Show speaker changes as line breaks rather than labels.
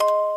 you